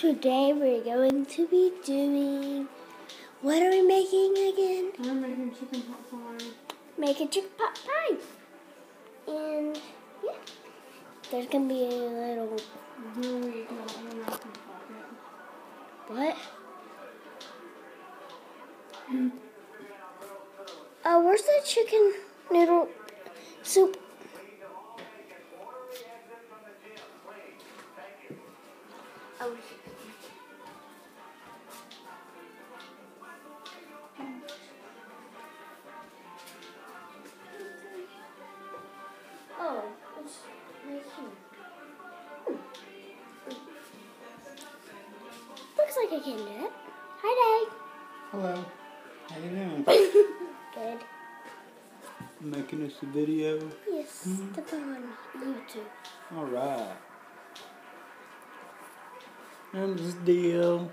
Today we're going to be doing. What are we making again? We're making chicken pot pie. Make a chicken pot pie. And yeah, there's gonna be a little Here we got pocket. what? Uh, where's the chicken noodle soup? Oh, Oh, Looks like I can do it. Hi, Hello. How you doing? Good. Making us a video. Yes, to put on YouTube. All right. And this deal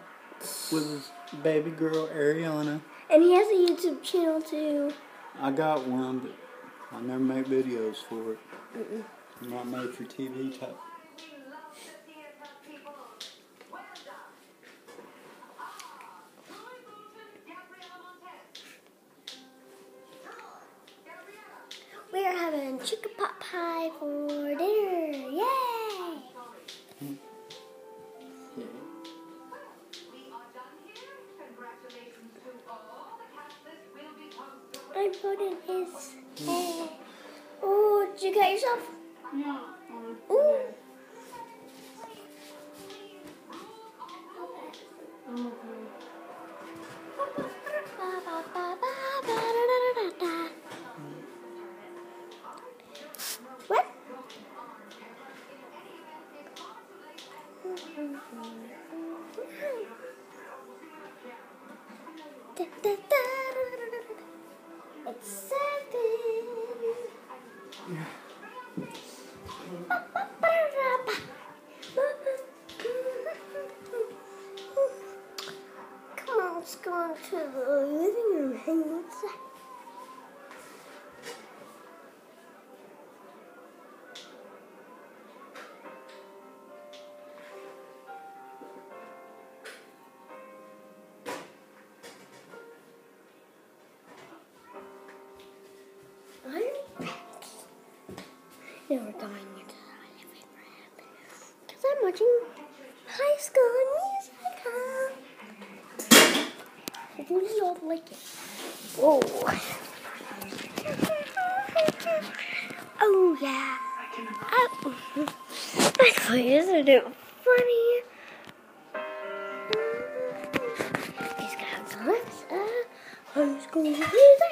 with his baby girl Ariana. And he has a YouTube channel too. I got one, but I never make videos for it. I'm not made for TV type. Chicken pot pie for dinner. Yay! I'm putting his hair. Oh, did you cut yourself? Yeah. uh, Ooh. It's seven. Come on, let's go into the living room and inside. Now we're going into living room because I'm watching High School Musical. Hopefully you all like it. Whoa. Oh yeah. Oh. Actually, isn't it funny? He's got clips of High School Musical.